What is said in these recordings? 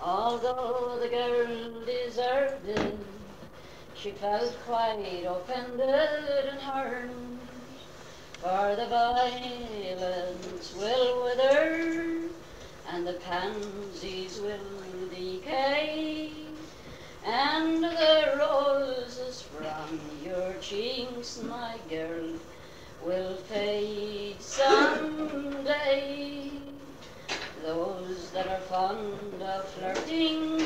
Although the girl deserved it, she felt quite offended and hurt. For the violets will wither, and the pansies will decay, and the roses from your cheeks, my girl, will fade someday. Those that are fond of flirting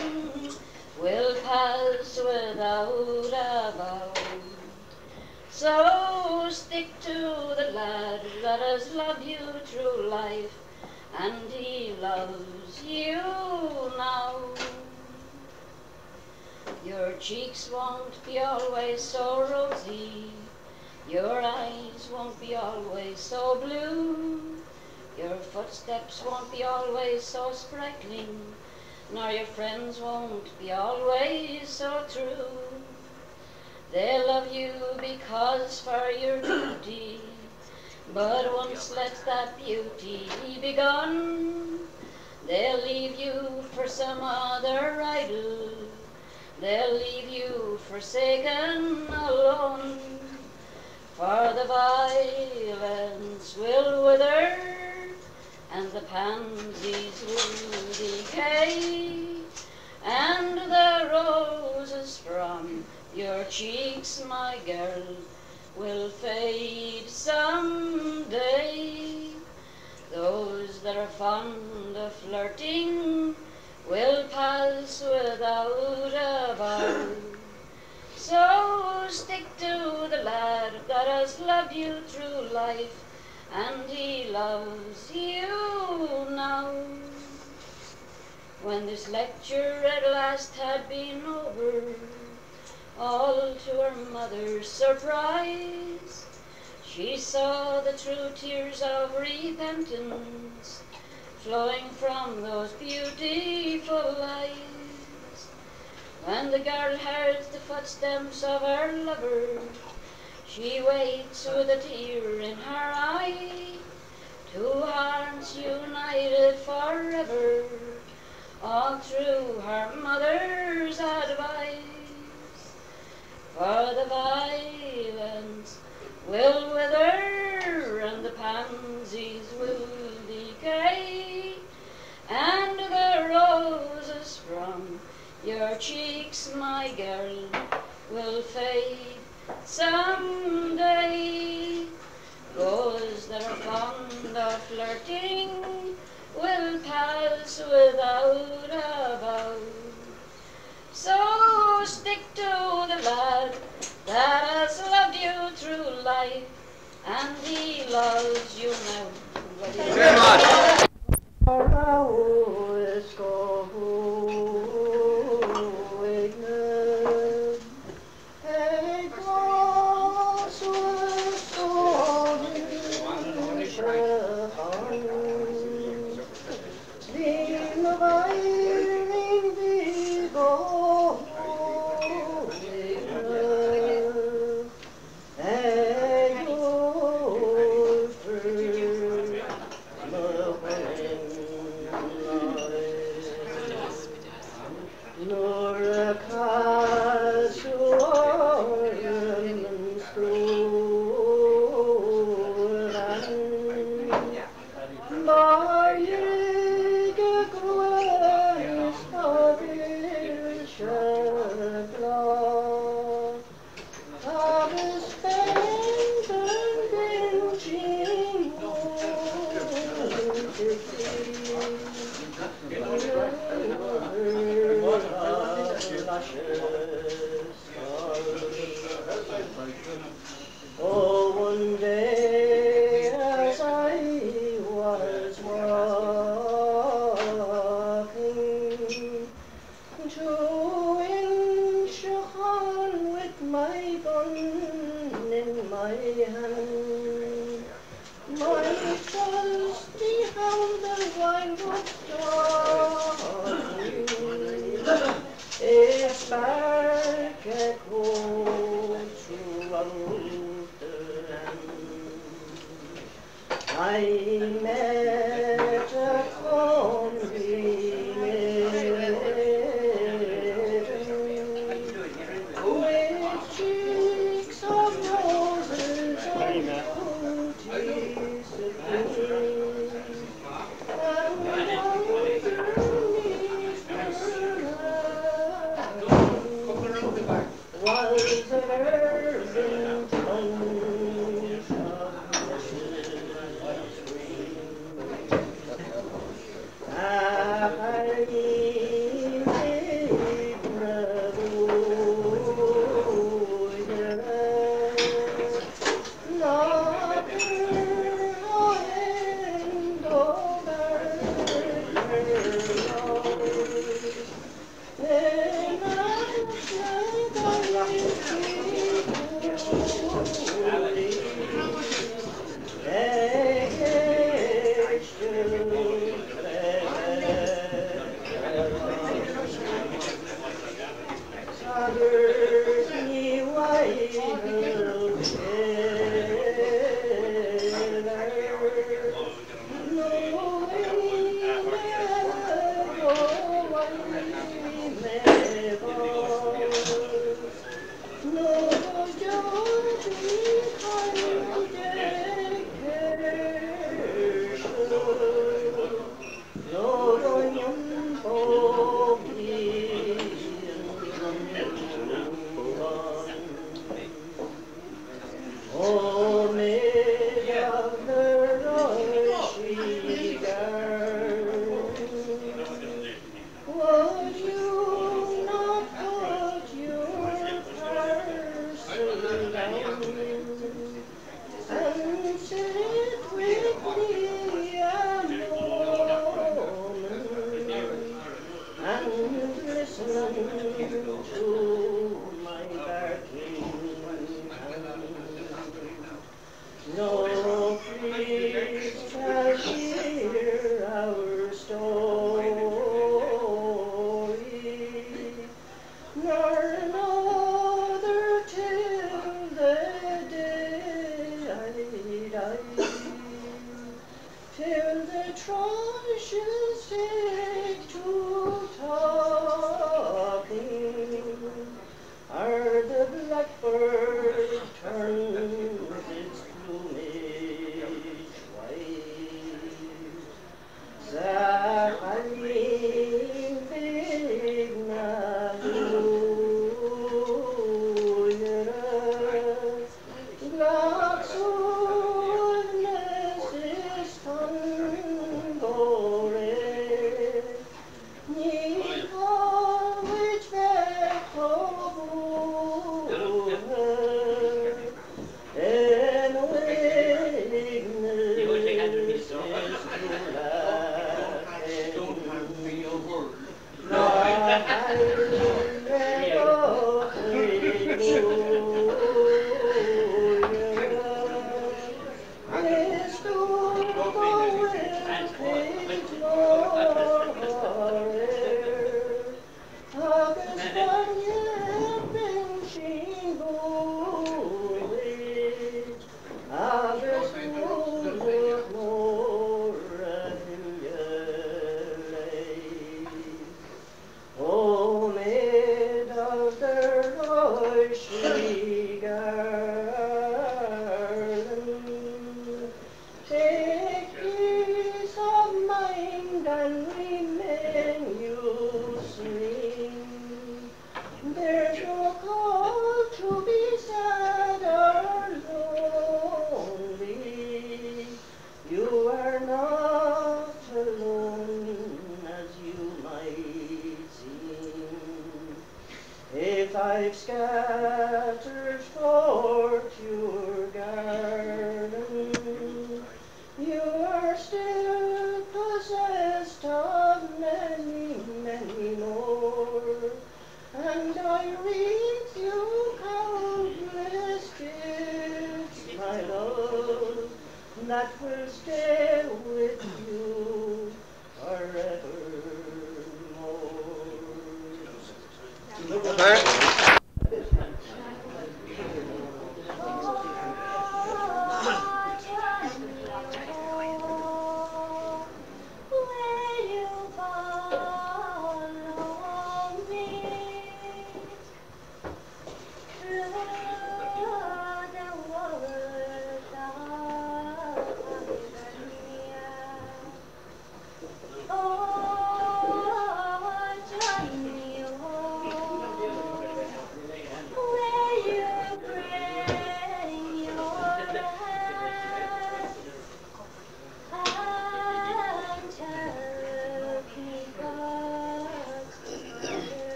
will pass without a vow. So stick to the lad that has loved you through life, and he loves you now. Your cheeks won't be always so rosy, your eyes won't be always so blue. Your footsteps won't be always so sprightly, nor your friends won't be always so true. They love you because for your beauty, but once let that beauty be gone, they'll leave you for some other idol. They'll leave you forsaken alone, for the violets will wither and the pansies will decay, and the roses from your cheeks, my girl, will fade someday. Those that are fond of flirting will pass without a vow. So stick to the lad that has loved you through life, and he loves you now. When this lecture at last had been over, all to her mother's surprise, she saw the true tears of repentance flowing from those beautiful eyes. When the girl heard the footsteps of her lover, she waits with a tear in her eye. Two hearts united forever, all through her mother's advice. For the violets will wither and the pansies will decay, and the roses from your cheeks, my girl, will fade someday. Those that are fond of flirting will pass without a bow. So stick to the lad that has loved you through life, and he loves you now. Very I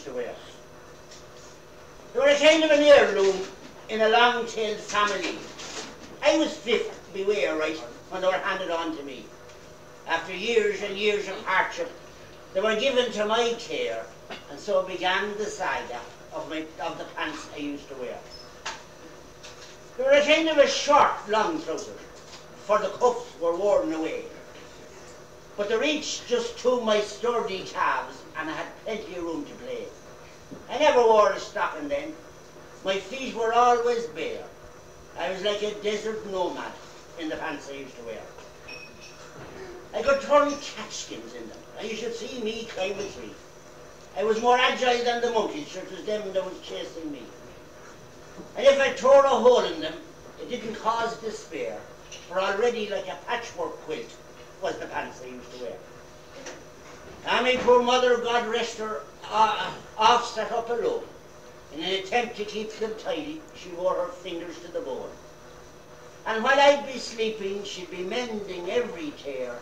used to wear. They were a kind of an heirloom in a long-tailed family. I was fifth, beware, right, when they were handed on to me. After years and years of hardship they were given to my care, and so began the saga of, my, of the pants I used to wear. They were a kind of a short, long trouser, for the cuffs were worn away. But they reached just to my sturdy calves, and I had plenty of room to play. I never wore a stocking then. My feet were always bare. I was like a desert nomad in the pants I used to wear. I could turn catskins in them and you should see me climb a tree. I was more agile than the monkeys, it was them that was chasing me. And if I tore a hole in them, it didn't cause despair, for already like a patchwork quilt was the pants I used to wear. My poor mother, God rest her, uh, off sat up alone. In an attempt to keep them tidy, she wore her fingers to the bone. And while I'd be sleeping, she'd be mending every tear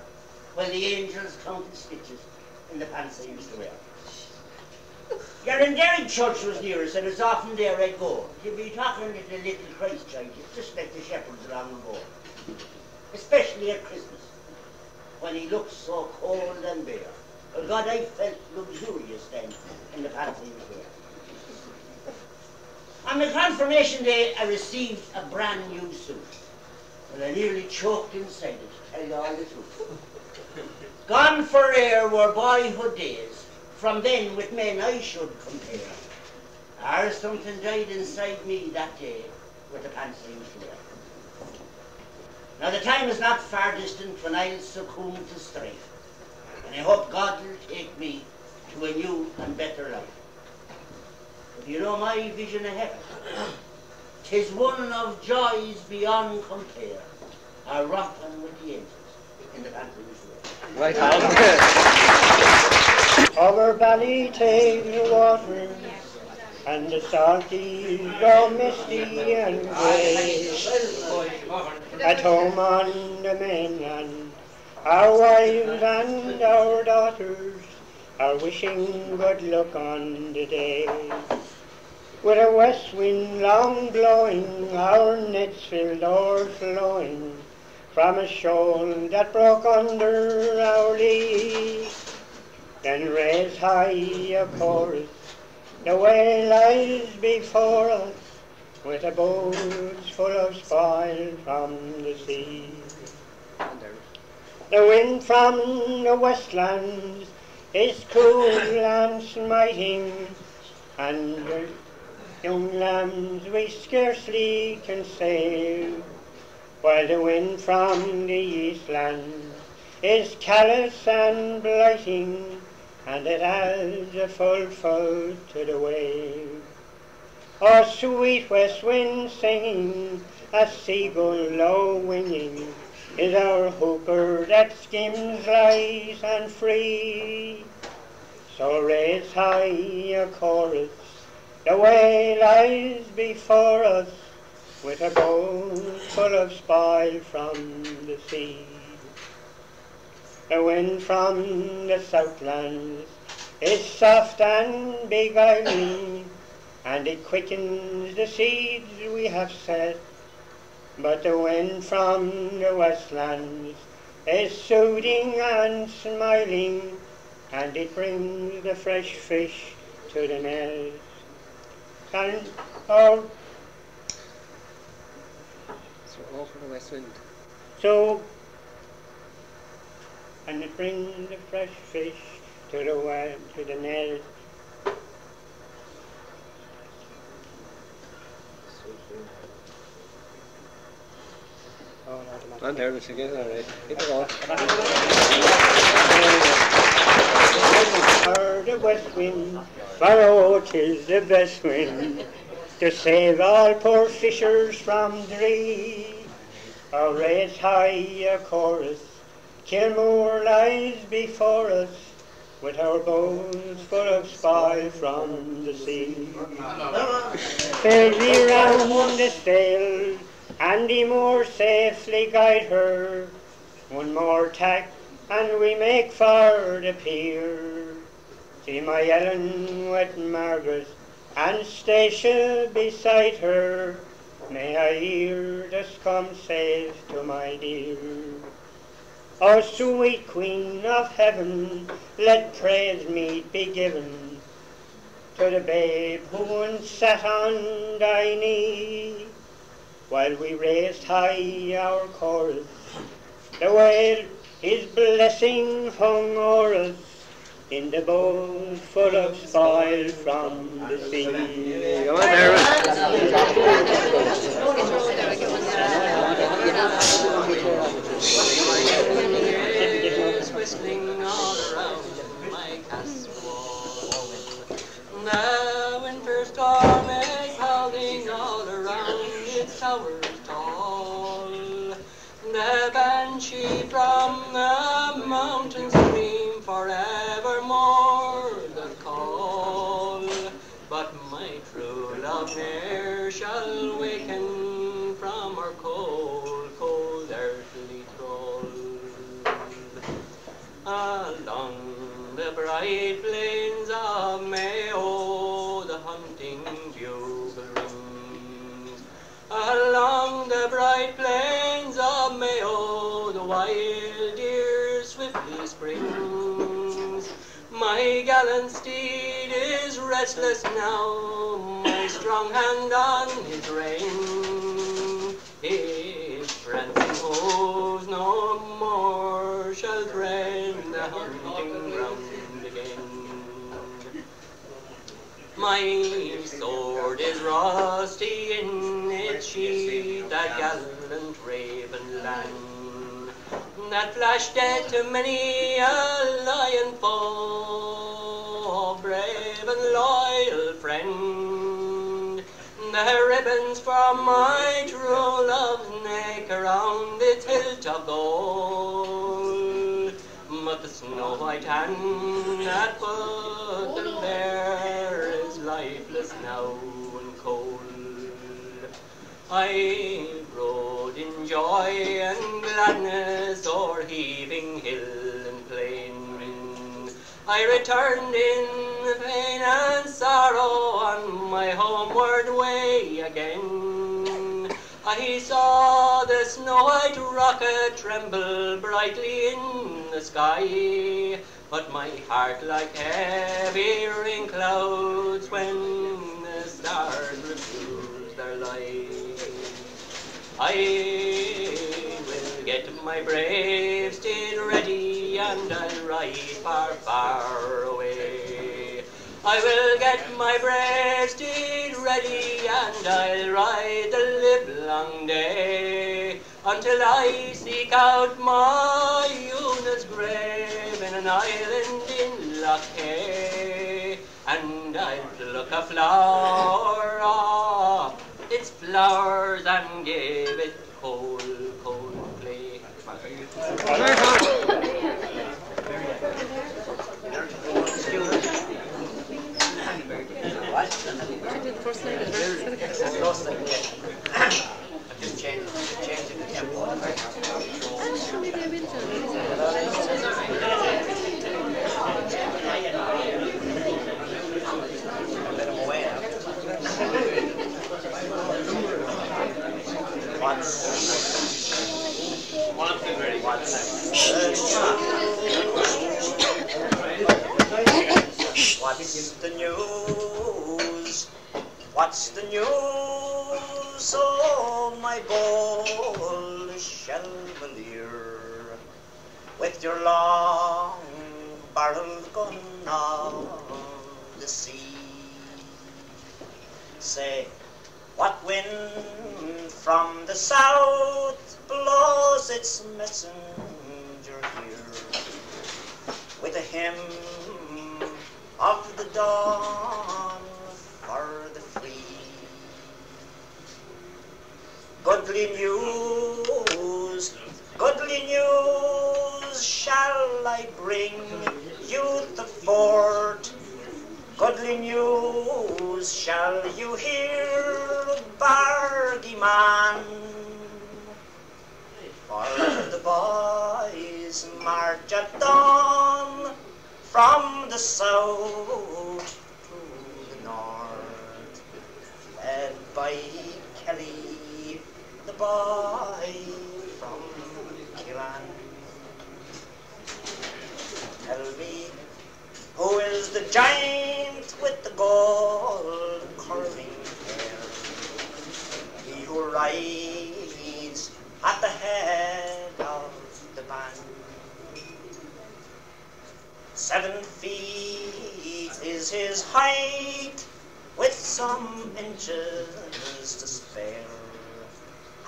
while the angels counted stitches in the pants I used to wear. Garendary Church was near us, and it's often there I'd go. You'd be talking to the little Christ child, just like the shepherds along the board, especially at Christmas. when he looks so cold and bare. But God, I felt luxurious then in the pantheon here. On my confirmation day, I received a brand new suit. And I nearly choked inside it, to tell you all the truth. Gone for air were boyhood days. From then with men I should compare. Or something died inside me that day with the pants I used to. Now the time is not far distant when I'll succumb to strife. And I hope God will take me to a new and better life. But you know my vision of heaven? Tis one of joys beyond compare, a romping with the angels in the Pantheon Right Over valley takes the water, and the salty go misty and grey. At home on the mainland, our wives and our daughters are wishing good luck on the day. With a west wind long blowing, our nets filled overflowing from a shoal that broke under our lee. Then raise high a chorus, the way lies before us, with the boats full of spoil from the sea. The wind from the westlands is cool and smiting, and the young lambs we scarcely can save, while the wind from the eastland is callous and blighting, and it adds a full to the wave. Or sweet west wind singing, a seagull low winging, is our hooper that skims light and free. So raise high a chorus, the way lies before us, with a boat full of spoil from the sea. The wind from the southlands is soft and beguiling, and it quickens the seeds we have set. But the wind from the westlands is soothing and smiling, and it brings the fresh fish to the net. And oh, So over the west wind. so, and it brings the fresh fish to the wa- to the net. Oh, I'm nervous again, alright. Keep it on. Or the west wind, for oh, 'tis the best wind to save all poor fishers from dree. Or raise high a chorus, Kilmore lies before us, with our bones full of spoil from the sea. We round the sail, and the more safely guide her. One more tack, and we make for the pier. See my Ellen with Margaret, and station beside her. May I hear this come safe to my dear. O sweet Queen of Heaven, let praise meet be given to the babe who once sat on thy knee, while we raised high our chorus, the while his blessing hung o'er us in the boat full of spoil from the sea. Come on, whistling all around my castle. The winter storm towers tall. The banshee from the mountains scream forevermore the call. But my true love ne'er shall waken from her cold, cold earthly thrall. Along the bright plains of Mayo, along the bright plains of Mayo, the wild deer swiftly springs. My gallant steed is restless now, my strong hand on his rein. His prancing hose no more shall thread My sword is rusty in its sheath, that gallant raven land, that flashed dead to many a lion foe, brave and loyal friend. The ribbons from my true love's neck around its hilt of gold, but the snow white hand that is and cold. I rode in joy and gladness o'er heaving hill and plain. I returned in pain and sorrow on my homeward way again. I saw the snow white rocket tremble brightly in the sky, but my heart like heavy rain clouds when stars refuse their light. I will get my brave steed ready and I'll ride far, far away. I will get my brave steed ready and I'll ride the livelong day until I seek out my Una's grave in an island in Loch Hay and I'll pluck a flower off its flowers and give it cold, cold play. Just change, changing the tempo. Let him away now. What's the news? What's the news? Oh, my bold Shelmalier, with your long barreled gun of the sea. Say, what wind from the south blows its messenger with a hymn of the dawn for the free? Goodly news, goodly news shall I bring youth of Forth Goodly news shall you hear, Bargy man. For the boys march at dawn from the south to the north, led by Kelly, the boy from Killanne. Tell me who is the giant with the gold curling hair? He who rides at the head of the band. Seven feet is his height, with some inches to spare,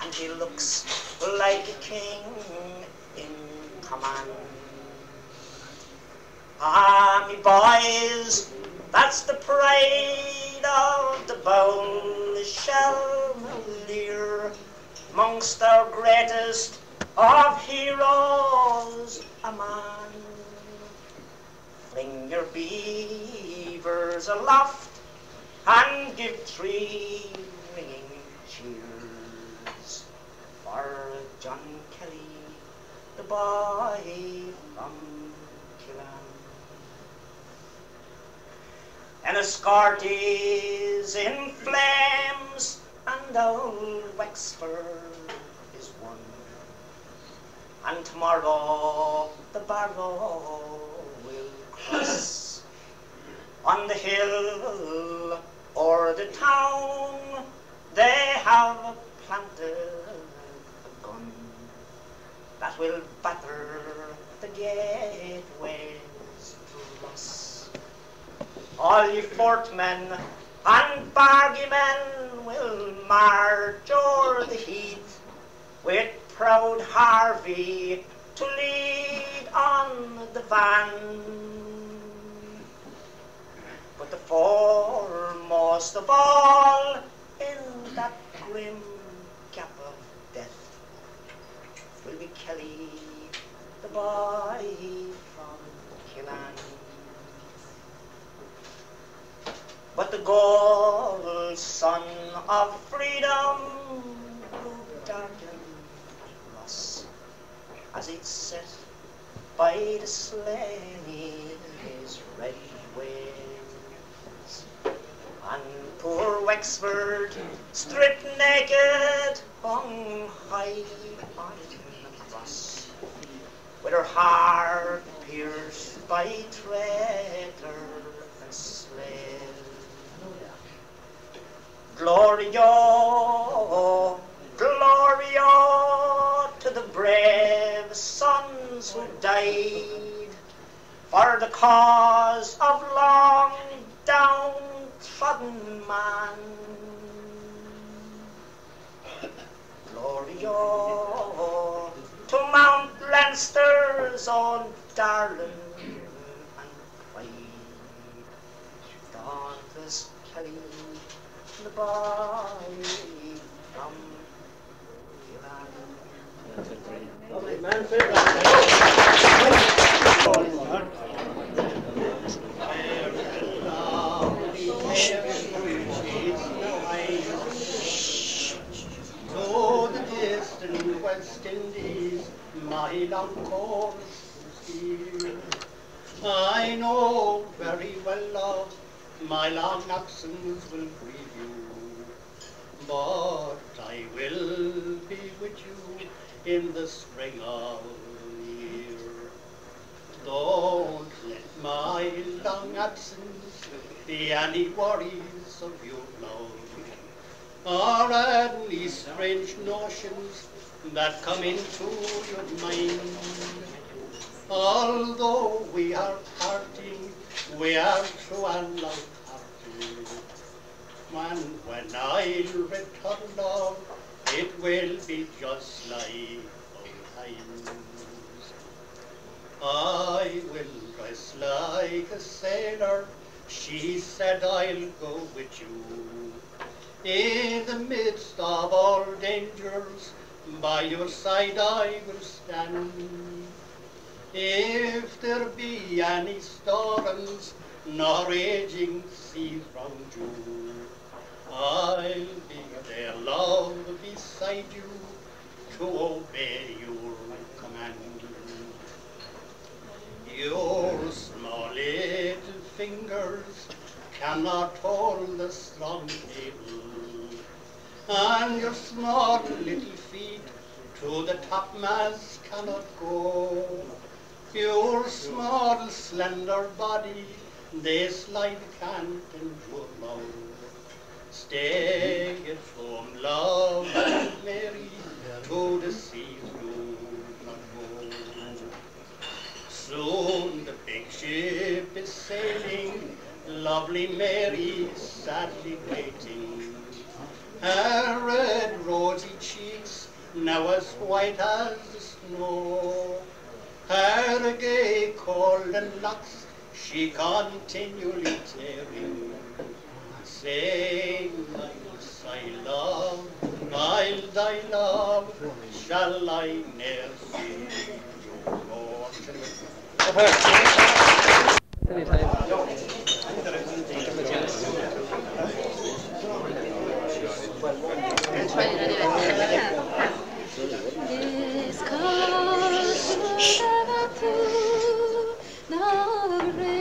and he looks like a king in command. Ah, me boys, that's the pride of the bowl Shelmalier, amongst our greatest of heroes, a man. Fling your beavers aloft and give three ringing cheers for John Kelly, the boy from Killanne. And Enniscorthy's in flames, and old Wexford is won. And tomorrow the barrow will cross on the hill or the town, they have planted a gun that will batter the gateways to us. All ye Forth men and bargy men will march o'er the heath with proud Harvey to lead on the van. But the foremost of all in that grim gap of death will be Kelly, the boy from Killanne. But the gold sun of freedom grew darkened us as it set by the slain his red wings. And poor Wexford, stripped naked, hung high on the cross, with her heart pierced by traitor and slave. Gloria, oh, Gloria oh, to the brave sons who died for the cause of long downtrodden man. Gloria oh, to Mount Leinster's own darling and pride. West Indies, my long course. I know very well, my long absence will grieve but I will be with you in the spring of year. Don't let my long absence be any worries of your love or any strange notions that come into your mind. Although we are parting, we are true and light-hearted. And when I return, love, it will be just like old times. I will dress like a sailor. She said I'll go with you. In the midst of all dangers, by your side I will stand. If there be any storms, nor raging seas round you, I'll be there, love, beside you, to obey your command. Your small little fingers cannot hold the strong cable, and your small little feet to the topmast cannot go. Your small slender body this life can't endure long. Home, love and Mary, to the seas do not. Soon the big ship is sailing, lovely Mary sadly waiting. Her red rosy cheeks now as white as the snow. Her gay golden locks she continually tearing, saying, "My love, I'll thy love, shall I ne'er see you more." Nach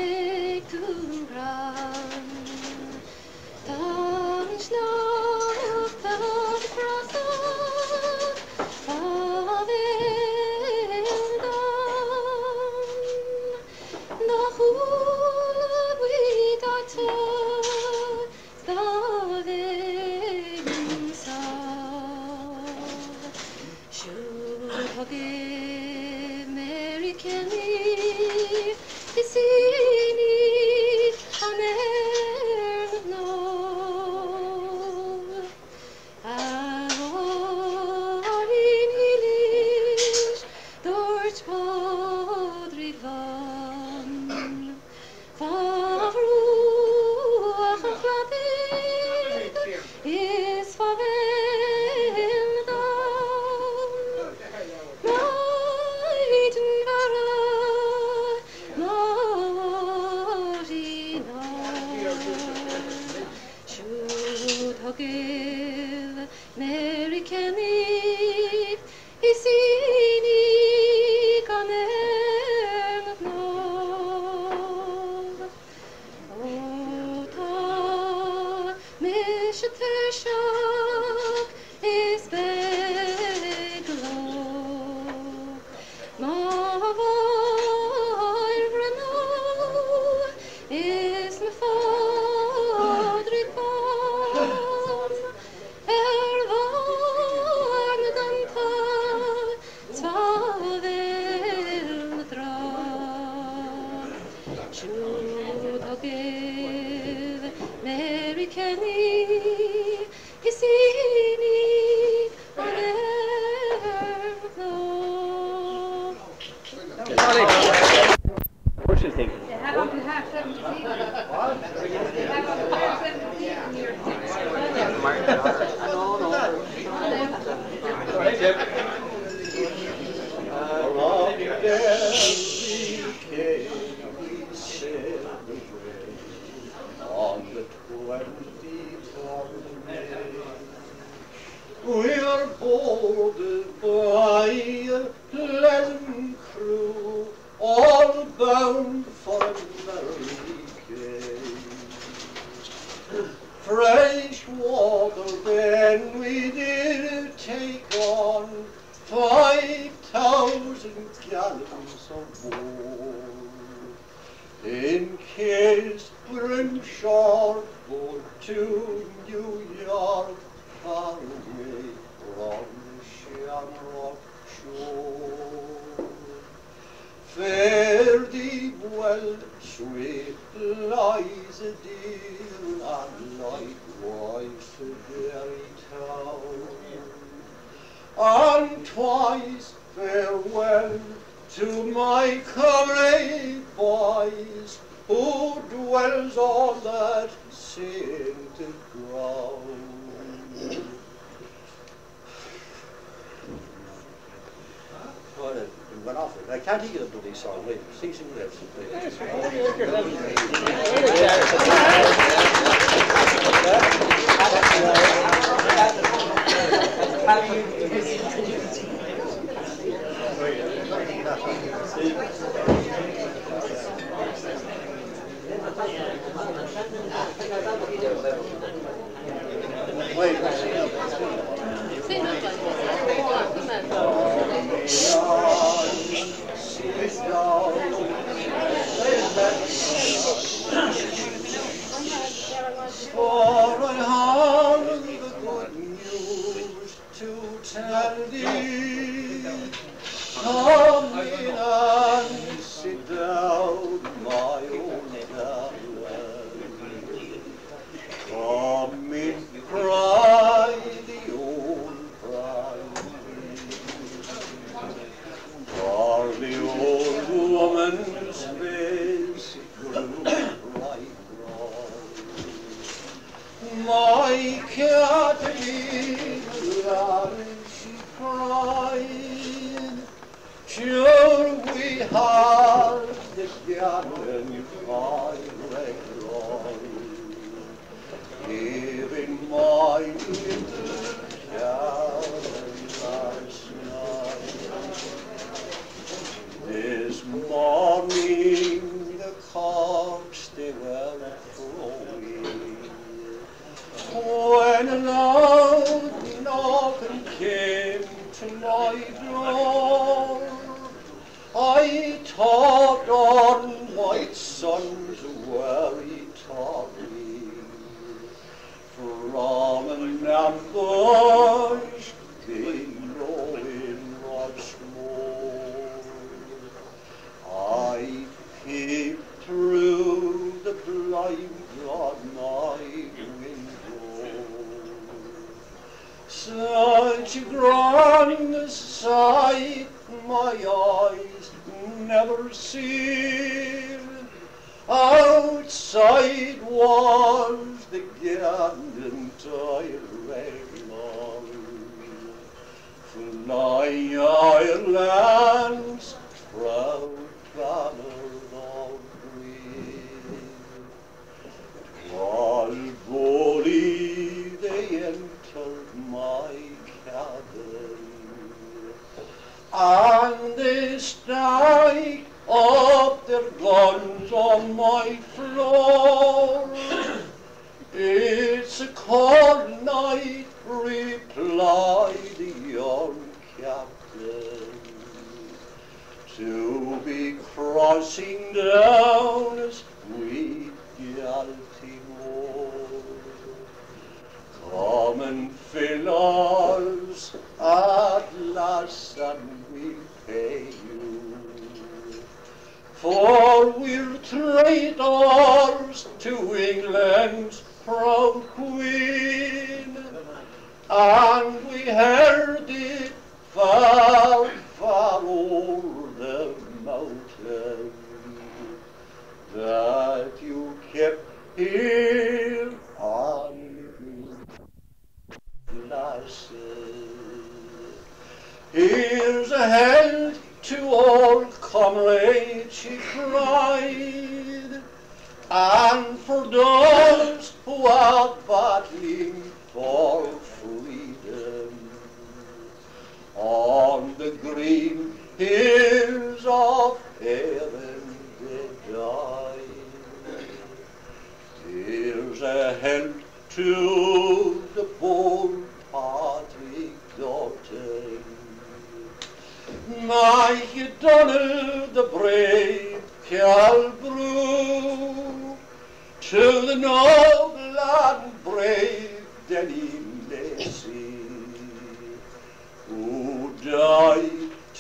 when a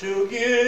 to give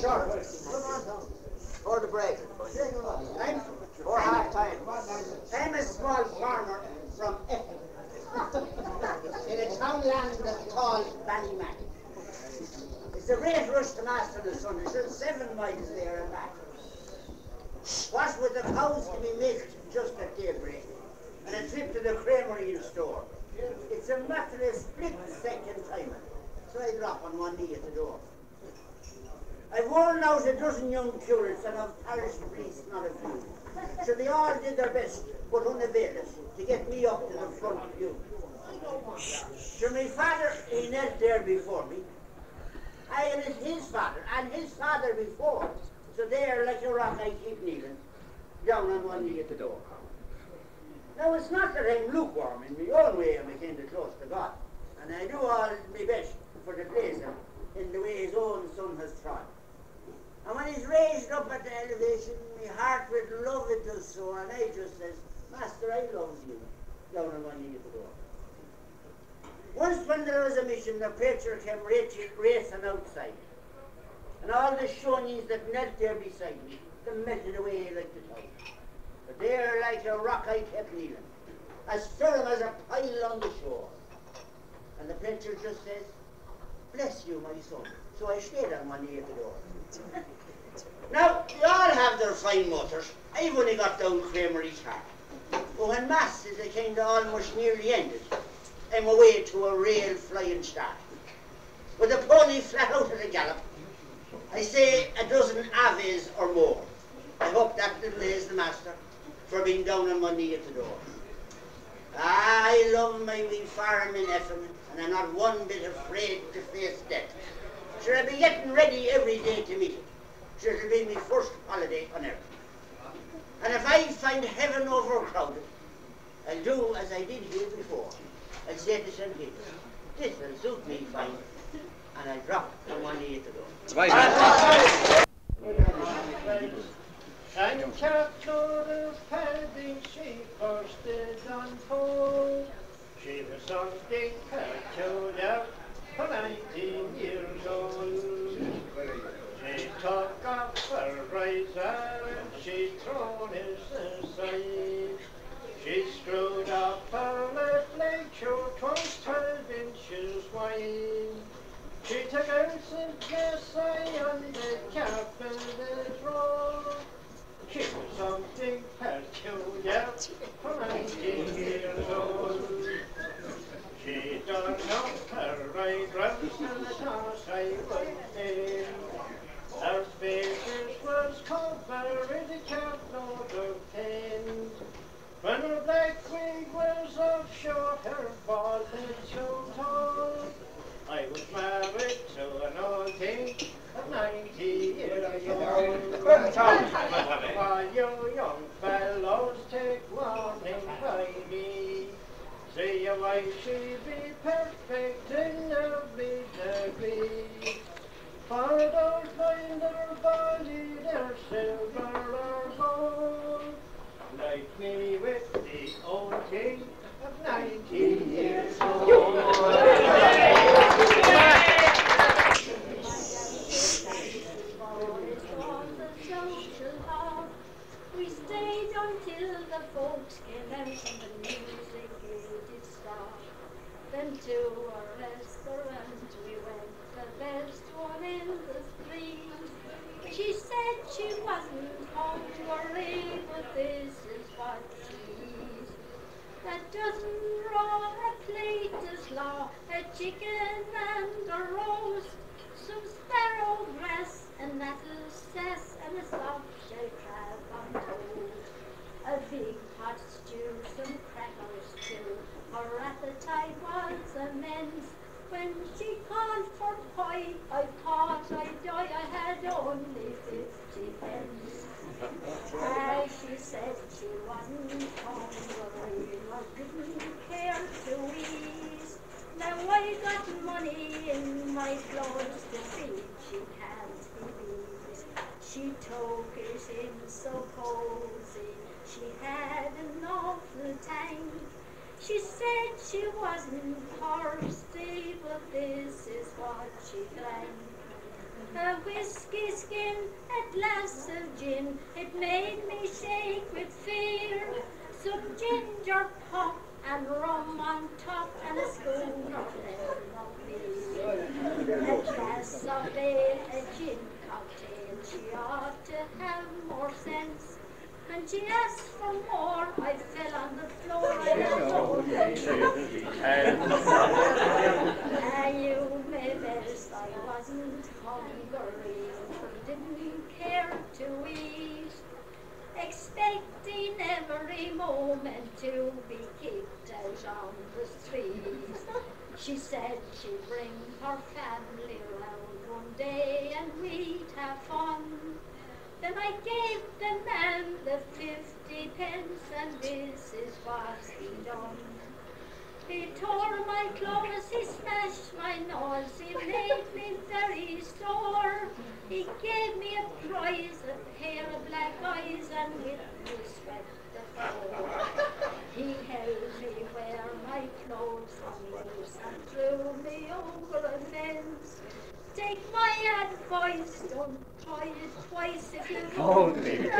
short. Four break. Nine. Half time. Amos Small Farmer from Effie. in a townland called Ballymac. It's a great rush to master the sun. It's seven miles there and back. What with the cows to be milked just at daybreak? And a trip to the creamery store. It's a matter of split second timing. So I drop on one knee at the door. I've worn out a dozen young curates and I've parish priests not a few. So they all did their best, but unavailable, to get me up to the front view. So my father, he knelt there before me. I and his father, and his father before. So there, like a rock, I keep kneeling, down on one knee at the door. Now, it's not that I'm lukewarm in my own way, I'm kind of close to God. And I do all my best for the place in the way his own son has trod. And when he's raised up at the elevation, my heart with love it does so, and I just says, Master, I love you, down on one knee at the. Once when there was a mission, the preacher came racing, racing outside. And all the shonies that knelt there beside me, they melted away like the tide. But there like a rock I kept kneeling, as firm as a pile on the shore. And the preacher just says, Bless you, my son. So I stayed on one knee at the door. Now, they all have their fine motors. I've only got down Creamery Car. But when Mass is a kind of almost nearly ended, I'm away to a real flying start. With the pony flat out at a gallop, I say a dozen aves or more. I hope that will please the master for being down on my knee at the door. I love my wee farm in Ephraim, and I'm not one bit afraid to face death. Sure, I'll be getting ready every day to meet it. Sure, it'll be my first holiday on earth. And if I find heaven overcrowded, I'll do as I did here before. I'll say to St. Peter, this will suit me fine. And I drop on one knee at the door. And capture Paddy, she bursted on pole. She was on something peculiar for 19 years old. She took off her razor and she thrown it aside. She screwed up her left leg, showed twice 12 inches wide. She took out St. Jesse on the Capital Road. She was something peculiar she wasn't thirsty, but this is what she drank. A whiskey skin, a glass of gin, it made me shake with fear. Some ginger pop and rum on top and a spoon of lemon A glass of ale, a gin cocktail. She ought to have more sense. And she asked for more. I fell on the floor and I told. And you may bet I wasn't hungry. Didn't care to eat expecting every moment to be kicked out on the street. She said she'd bring her family round one day and we'd have fun. Then I gave the man the fifty pence and this is what he done. He tore my clothes, he smashed my nose, he made me very sore. He gave me a prize, a pair of black eyes, and with me swept the floor. He held me where my clothes hung loose and threw me over a fence. Take my advice, don't try it twice if you Oh, don't. David.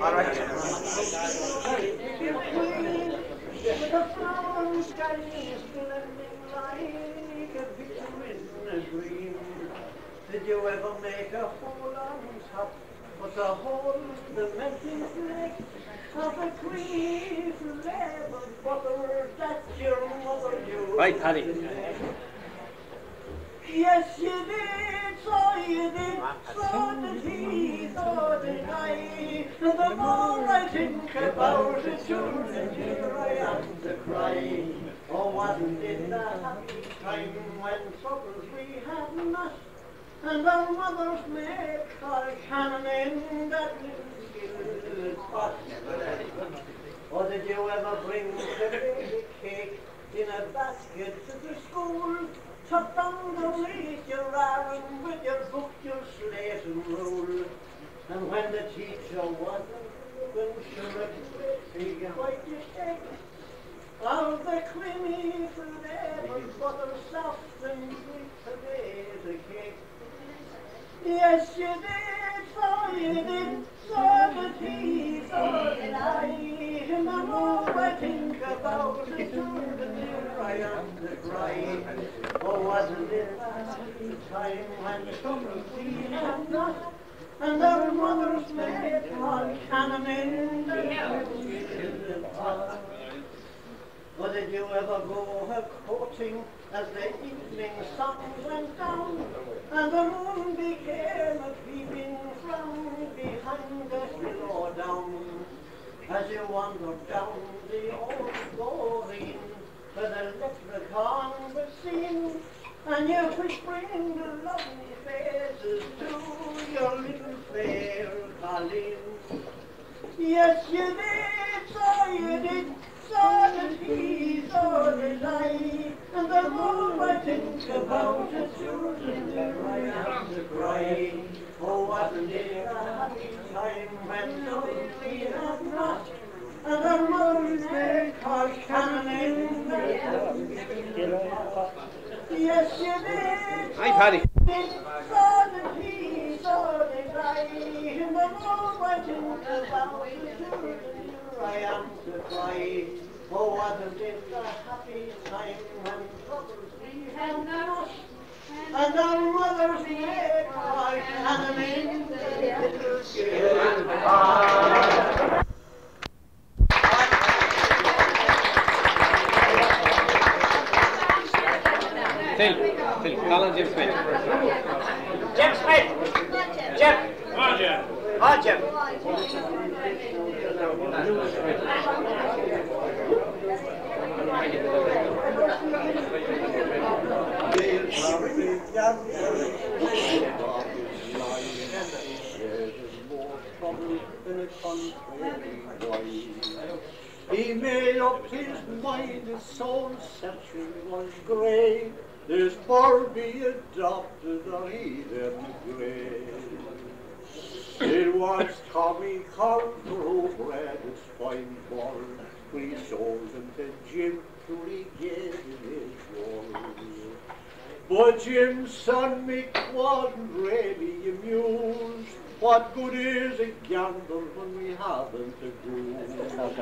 All right. Did you ever make a hole on top? But the hole, the melting neck of a queen level butter, that's your mother you. Right, Paddy. Yes, you did, so you did, so did he, so did I. And the more I think about it, the dear I am to cry. Oh, wasn't it a happy time when troubles we had not? And our mothers made our cannon in that. Or did you ever bring the baby cake in a basket to the school? Tuck down the read your arm with your book, your slate and rule. And when the teacher wasn't looking, sure it big white mistake. All the creamy flavor, butter soft and sweet potato cake. Yes, you. Oh, our mothers made our cannon in the did you ever go a courting as the evening sun went down, and the moon became a peeping from behind the hill or down, as you wandered down the old Doreen, where the leprechaun was seen, and you whispering the lovely faces to your little fair Colleen. Yes, you did, so you did, so did he, so did I. And the more I think about it, sure the nearer I am to cry. Oh, wasn't it a happy time when we had not? And our mothers made our cannon in the Yes, you did. Hi, Paddy. So did he, so did I. And the more I think about it, sure I am to cry. Oh, wasn't it a happy time when troubles we had not? And our mothers made our cannon in the little gilt Phil, Phil, Colin Jim Smith. Jim Smith. Jim. Oh, Jim. He made up his mind his soul searching was grey. There's more be adopted than he grey. It was Tommy Carter who bred his fine born, when he sold him to Jim to regain his war. But Jim's son Mick wasn't really amused What good is a gamble when we haven't a?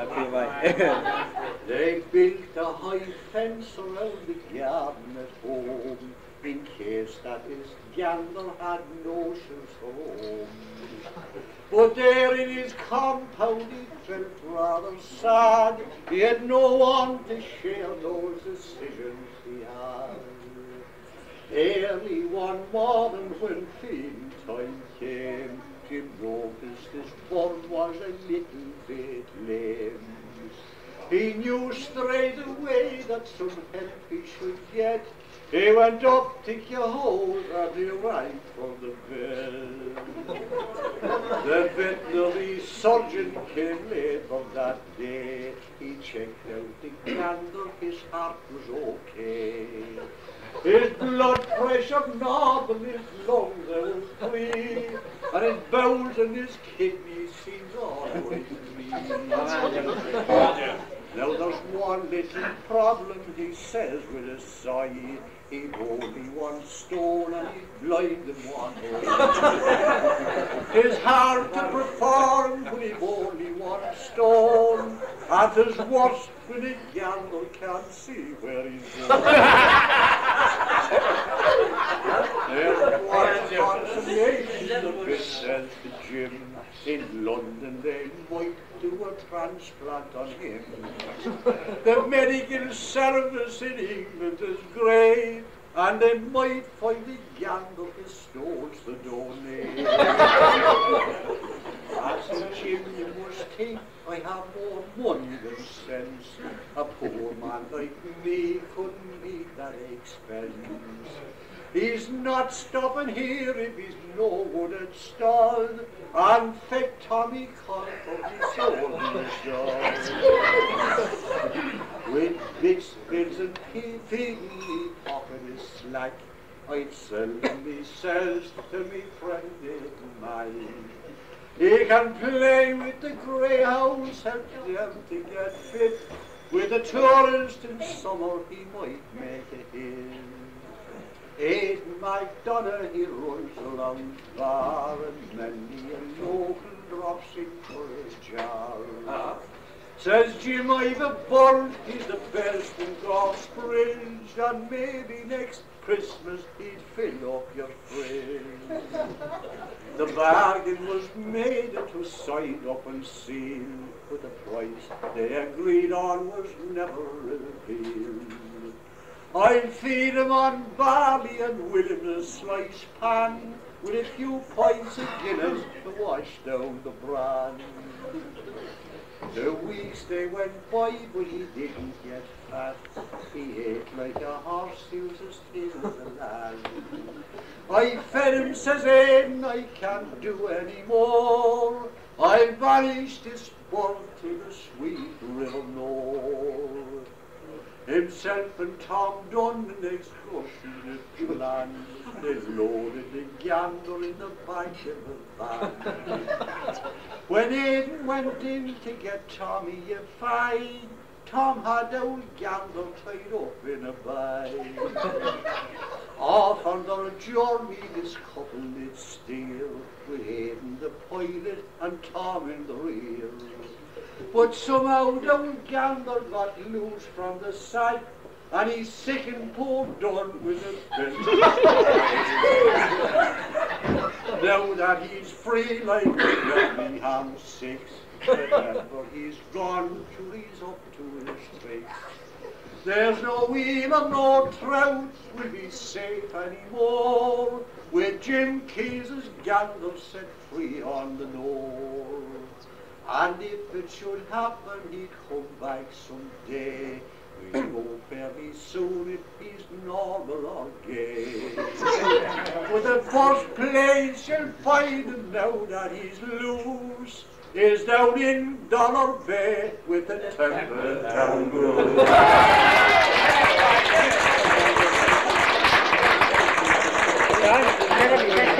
PY? They built a high fence around the garden at home in case that his gander had notions home. But there in his compound he felt rather sad. He had no one to share those decisions he had. Early one morning when feeding time came, Jim noticed his bun was a little bit lame. He knew straight away that some help he should get. He went up to Kehoe and he rang for the bell. The veterinary surgeon came later that day. He checked out the gander, his heart was okay. His blood pressure normal, his lungs were free, and his bowels and his kidneys seems always clean. Now there's one little problem, he says with a sigh. He only one stone and he's blind in one. It's hard to perform when he's only one stone, and it's worse when a gamble can't see where he's going. There's one consolation the Jim. In London they might do a transplant on him. The medical service in England is great, and they might find a gamble his stones to donate. I said, Jim, you must think I have more money than sense. A poor man like me couldn't meet that expense. He's not stopping here if he's no good at stall. And fake Tommy sold his job. With big spins and pea feeding me pocket is slack. I'd sell me sells to me friend in mine. He can play with the greyhounds, help them to get fit. With the tourist in summer, he might make a hit. Aidan MacDonough, he runs along bar, and many a local drops in for a jar. Says Jim, I've a he's the best in God's Bridge, and maybe next Christmas he'd fill up your fridge. The bargain was made, it was signed up and sealed, but the price they agreed on was never revealed. I'll feed him on barley and with him a slice pan, with a few pints of Guinness to wash down the bran. The weeks they went by, but he didn't get fat. He ate like a horse, he was as thin as a lad. I fed him, says Aidan, I can't do any more. I banished his bird to the sweet river Nore. Himself and Tom the next excursion to land. They loaded the gander in the back of the van. when Aidan went in to get Tommy a find, Tom had old gander tied up in a bag. Off on their journey this couple did steal, with Aidan the pilot and Tom in the rear. But somehow old gander got loose from the sight, and he's sick and poor done with his business. now that he's free like the ham six, remember he's gone till he's up to his tricks. There's no weaver nor trout will be safe anymore, with Jim Keyes's gander set free on the Nore. And if it should happen, he'd come back someday. We hope very soon if he's normal or gay. But the first place you'll find him now that he's loose is down in Dollar Bay with the Templetown.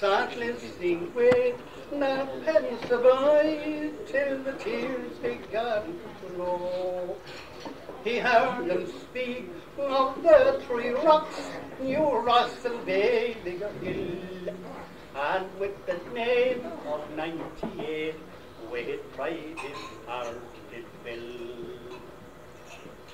Sat listening with a pensive eye till the tears began to roll. He heard them speak of the three rocks, New Ross and Vinegar Hill, and with the name of 98, with pride his heart did fill.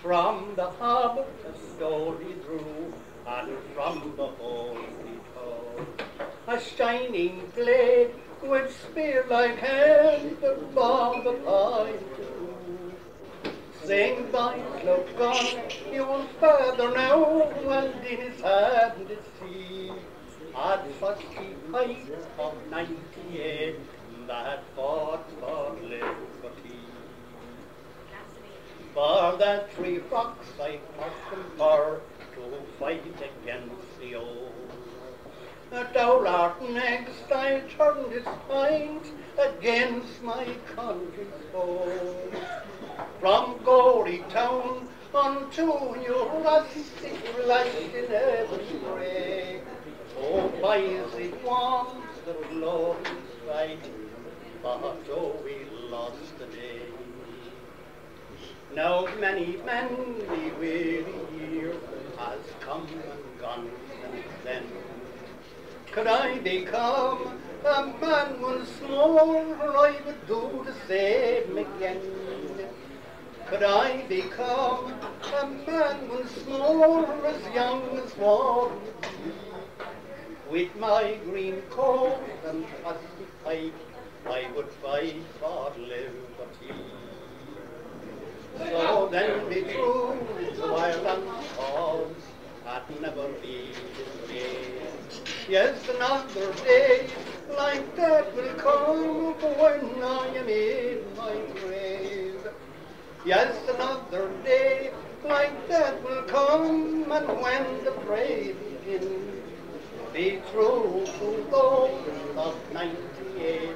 From the harbour a story drew, and from the hole he told, a shining blade with spear-like hand that bombed the pine Sing by look on your father now, and in his hand is he at fusty height of ninety-eight that fought for liberty. For the three rocks I them for to fight against the old. Our art next I turned his mind against my country's foe. From Gorey Town unto your rustic flashed in every break. Oh, wise it was the glorious fight, but oh, we lost the day. Now many, many weary year has come and gone since then. Could I become a man once more, I would do the same again. Could I become a man once more, as young as one, with my green coat and trusty pipe, I would fight for liberty. So then be true to Ireland's cause, and never be. Yes, another day like that will come when I am in my grave. Yes, another day like that will come, and when the fray begins, be true to those of 98,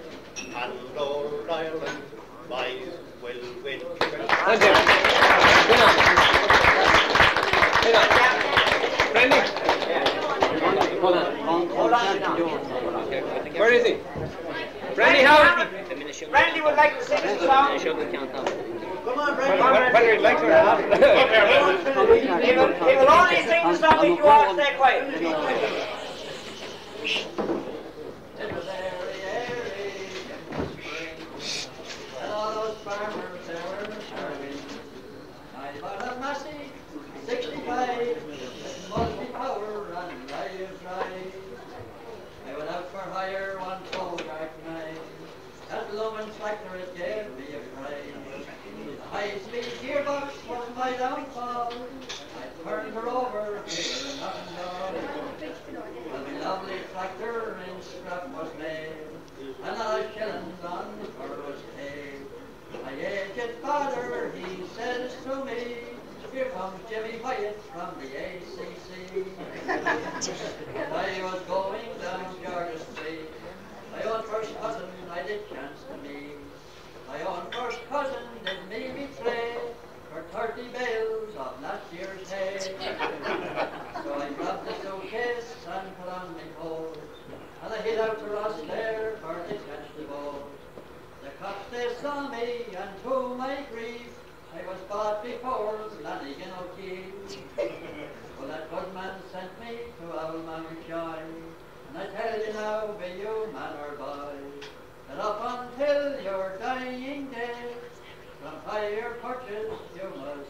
and Lord Ireland boys will win. Thank you. Good on. Good on. Brandy? Hold on. Hold on now. Okay. Where is he? Brandy, how? Randy would like to sing a song. Come on, Randy. Whether he likes it or not. He will, he will only sing the song if you all stay quiet. Sixty-five, multi-power and live right. I went out for hire one cold dark night. That loving tractor it gave me a fright. The high-speed gearbox was my downfall. I turned her over and and down. Well, lovely tractor in scrap was made, and a shillings on her was paid. My aged father, he says to me, here comes Jimmy Wyatt from the ACC. and I was going down Georgia Street. My own first cousin I did chance to meet. My own first cousin did me betray for 30 bales of last year's hay. so I grabbed the suitcase and put on my coat. And I hid out to Rosslare for to catch the boat. The cops they saw me and to my grief I was bought before Flanagan O'Keefe. well, that good man sent me to Old Mammy And I tell you now, be you man or boy, that up until your dying day, hire purchase you must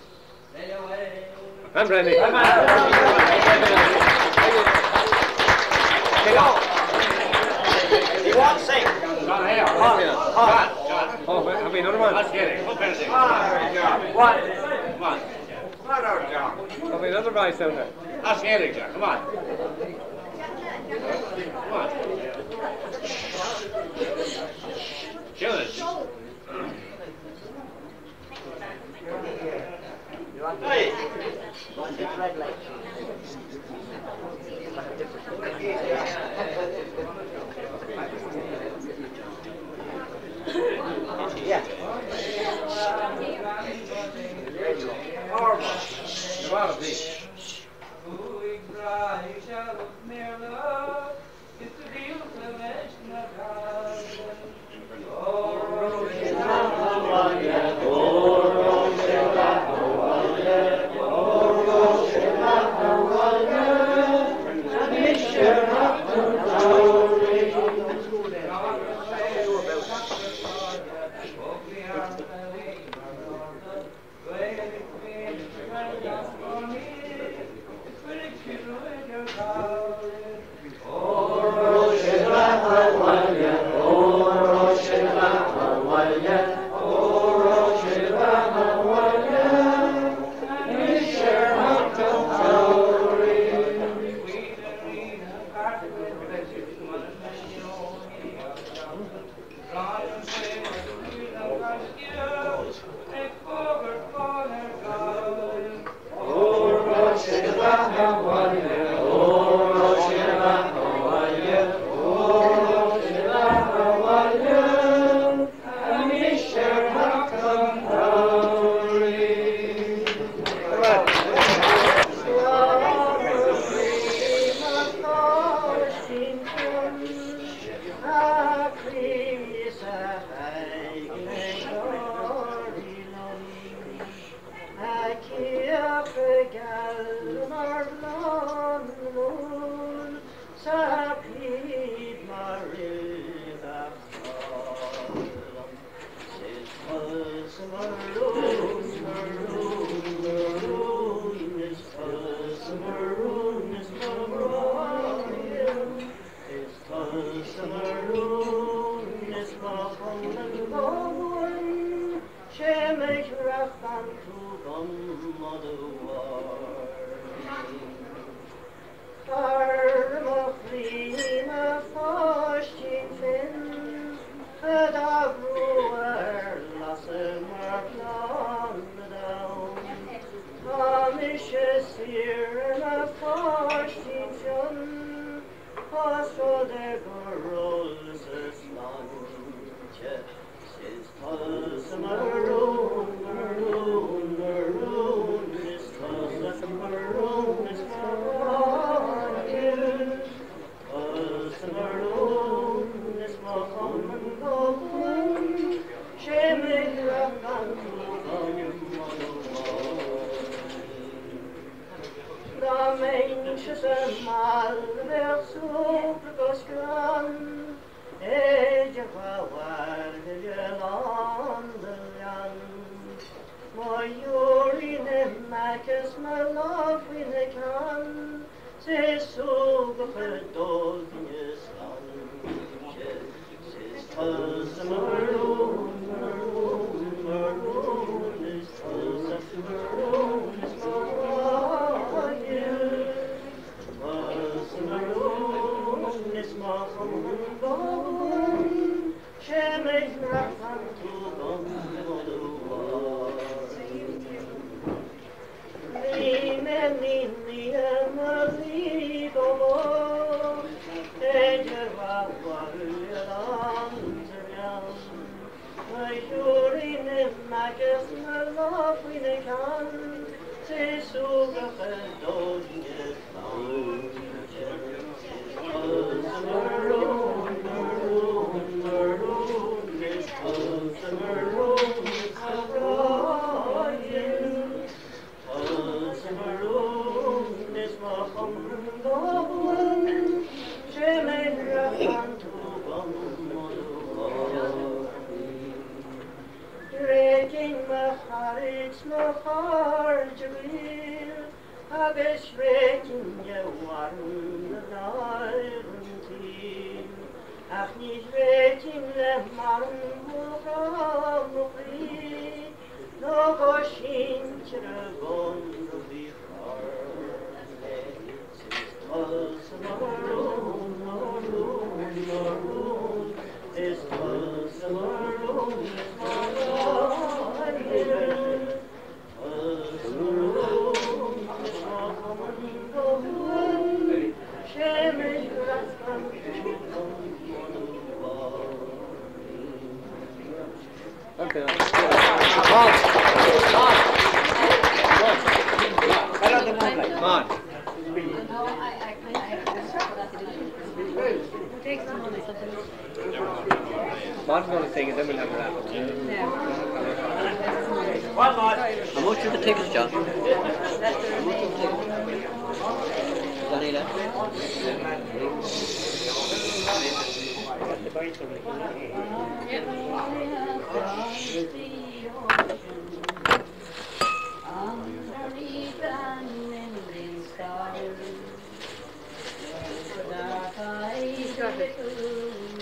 stay away. I'm Brandy. He won't sing. John, here. John, John. Oh, wait, have we another one? Let's get it. What kind of thing? One. Come on. Not our John. Have we another voice down there? Let's get it, John. Come on. Come on.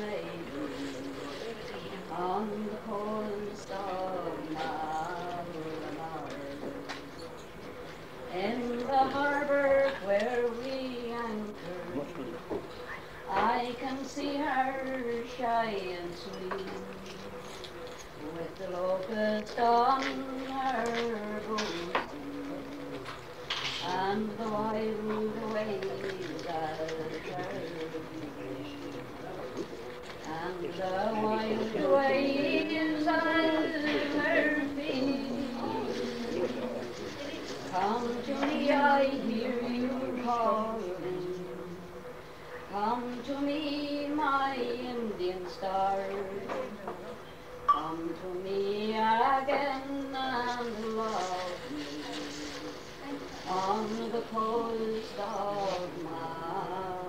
Maiden on the coast of. In the harbor where we I can see her shy and sweet, with the locust on her bosom, and the wild waves at her feet, and the wild waves at her feet. Come to me, I hear you calling. Come to me, my Indian star. Come to me again and love me on the coast of Malabar.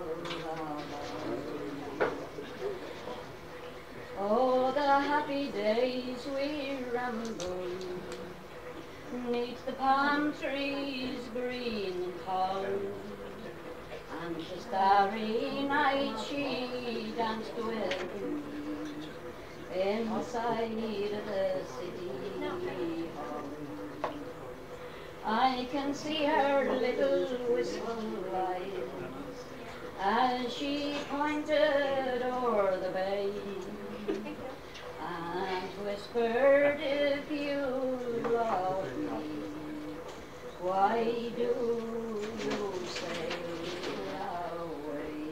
Oh, the happy days we rambled Neath the palm trees green and tall And the starry night she danced with Inside the city I can see her little wistful eyes. As she pointed o'er the bay and whispered, if you love me, why do you sail away?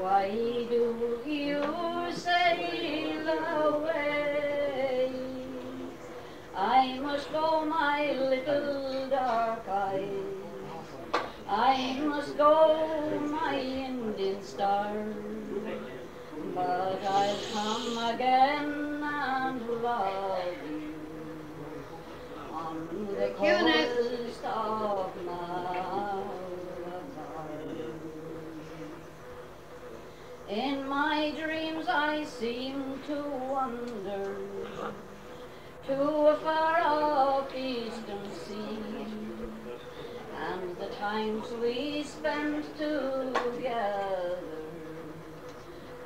Why do you sail away? I must go, my little dark eyes. I must go, my Indian star. But I'll come again and love you on the coast of Malabar. In my dreams I seem to wander to a far off eastern sea, and the times we spent together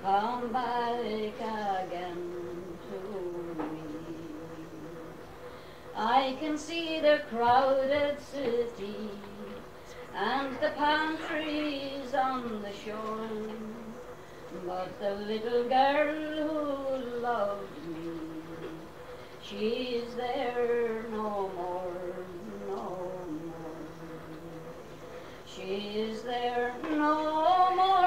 come back again to me. I can see the crowded city and the palm trees on the shore, but the little girl who loved me, she's there no more, no more. She's there no more,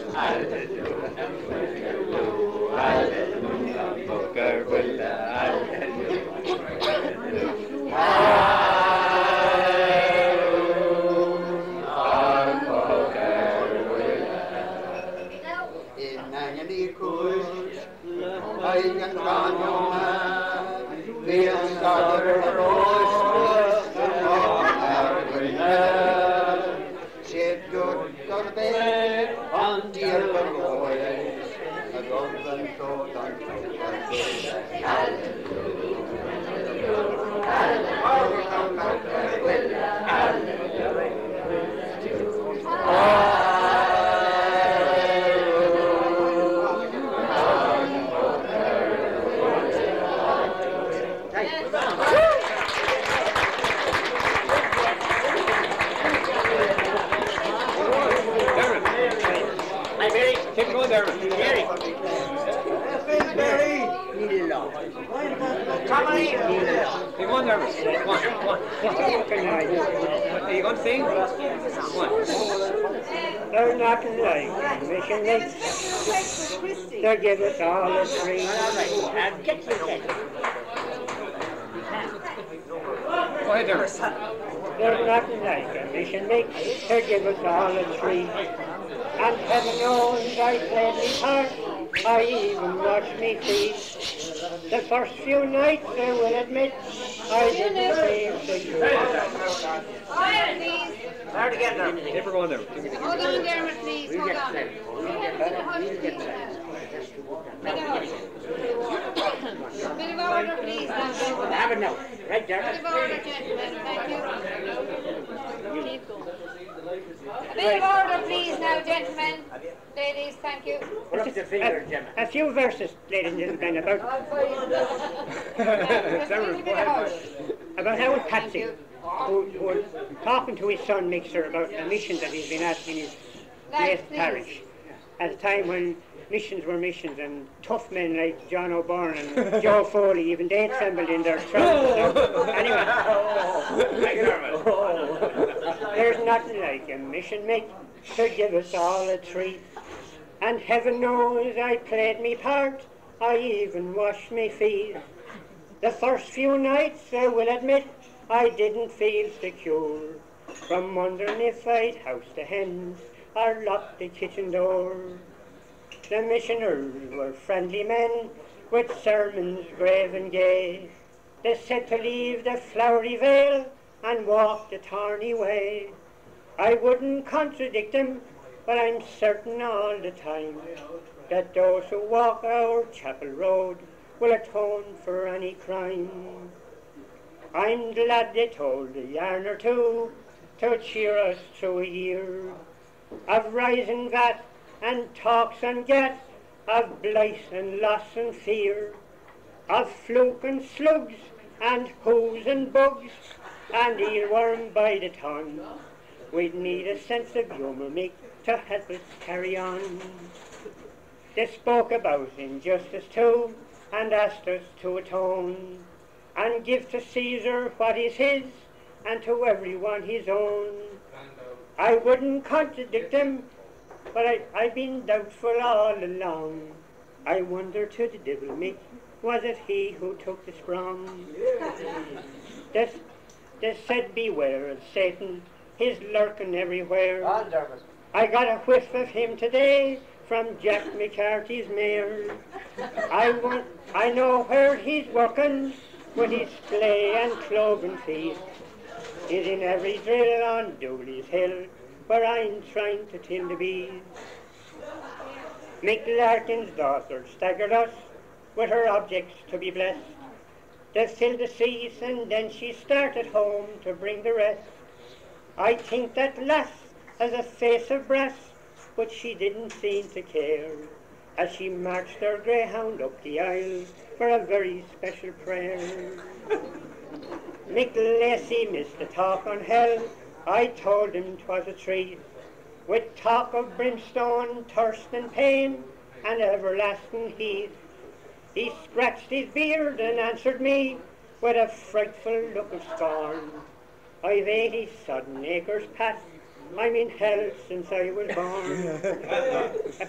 your Hallelujah, hallelujah, on Hi, Mary. Keep going there. Mary. Mary. Come on in. Keep going there. Come on, come on. Are you going to sing? Come on. They're not like mission mates. They'll give us all a treat. Go ahead there. They're nothing like a mission mates. They'll give us all a treat. And heaven knows I played me part. I even washed me feet. The first few nights, I will admit, I didn't feel so good. Quiet, please. There together. Keep her going there. Hold on, Dermot, please. Hold on. Hush, please. Bit of order. Bit of order, please. now, gentlemen. Have it now. Right there. Bit of order, gentlemen. Thank you. Keep going. A bit of order, please, now, gentlemen. Ladies, thank you. A, a few verses, ladies and gentlemen, about, Just a little bit of order. about how Patsy, who, who was talking to his son Mixer about the mission that he's been at in his Lads, native parish, at a time when missions were missions and tough men like John O'Byrne and Joe Foley, even they assembled in their trousers. anyway, there's nothing like a mission mate to give us all a treat. And heaven knows I played me part, I even washed me feet. The first few nights, I will admit, I didn't feel secure. From wondering if I'd house the hens or lock the kitchen door. The missioners were friendly men with sermons grave and gay. They said to leave the flowery vale and walk the thorny way. I wouldn't contradict them, but I'm certain all the time that those who walk our chapel road will atone for any crime. I'm glad they told a yarn or two to cheer us through a year of rising vat and talks and gat, of blight and loss and fear, of fluke and slugs and whoos and bugs and eelworm by the ton. We'd need a sense of humour, Mick, to help us carry on. They spoke about injustice too and asked us to atone. And give to Caesar what is his, and to everyone his own. I wouldn't contradict him, but I, I've been doubtful all along. I wonder to the devil me, was it he who took the sprung? This, this said beware of Satan, he's lurking everywhere. Ah, I got a whiff of him today from Jack McCarthy's mare. I want, I know where he's working with his sleigh and cloven feet. He's in every drill on Dooley's Hill, where I'm trying to till the bees. Mick Larkin's daughter staggered us with her objects to be blessed. They filled the seas and then she started home to bring the rest. I think that lass has a face of brass, but she didn't seem to care as she marched her greyhound up the aisle for a very special prayer. Mick Lacey missed the talk on hell. I told him 'twas a treat. With talk of brimstone, thirst and pain, and everlasting heat. He scratched his beard and answered me with a frightful look of scorn. I've eighty sodden acres past. I mean health since I was born. That's